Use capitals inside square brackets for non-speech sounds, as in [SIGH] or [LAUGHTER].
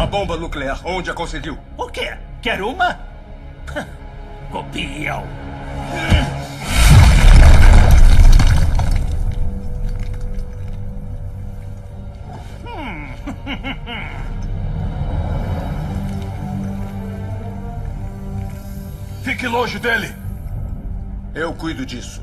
A bomba nuclear, onde a conseguiu? O quê? Quer uma? [LAUGHS] Copião. Fique longe dele. Eu cuido disso.